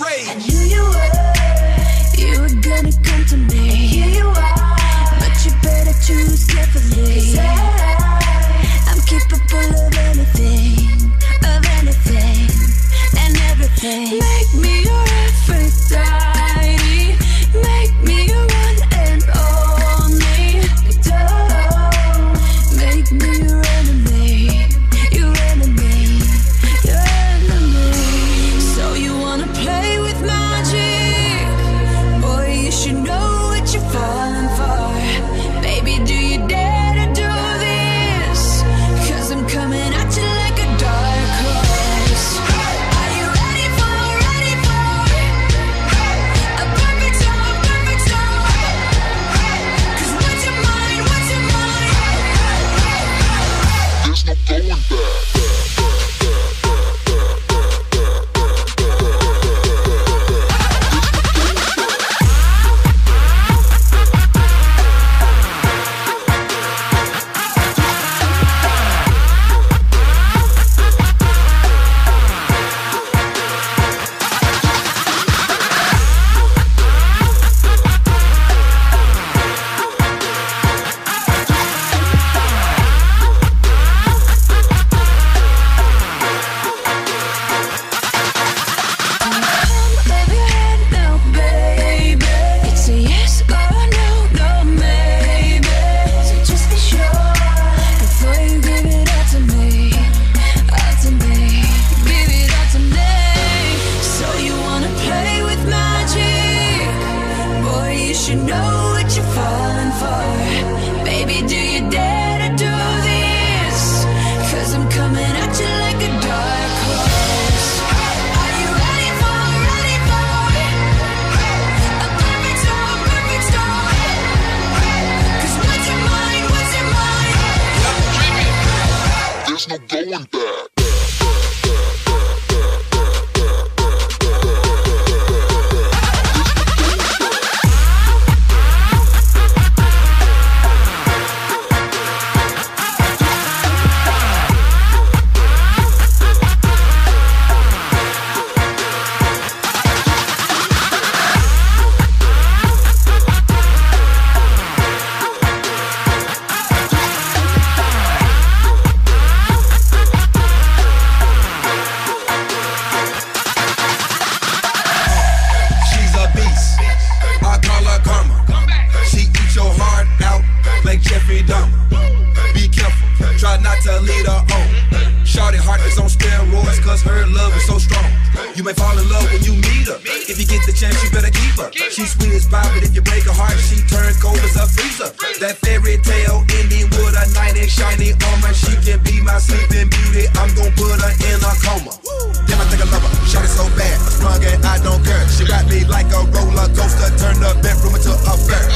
rage. I you were, you were gonna come to me. Here you are, but you better choose carefully. fall in love when you meet her. If you get the chance, you better keep her. She sweet as pie, but if you break her heart, she turns cold as a freezer. That fairy tale ending with a knight in shiny armor. She can be my sleeping beauty. I'm gonna put her in a coma. Damn, I think I love her. Shot it so bad, I sprung and I don't care. She got me like a roller coaster. Turn the bedroom into a fair.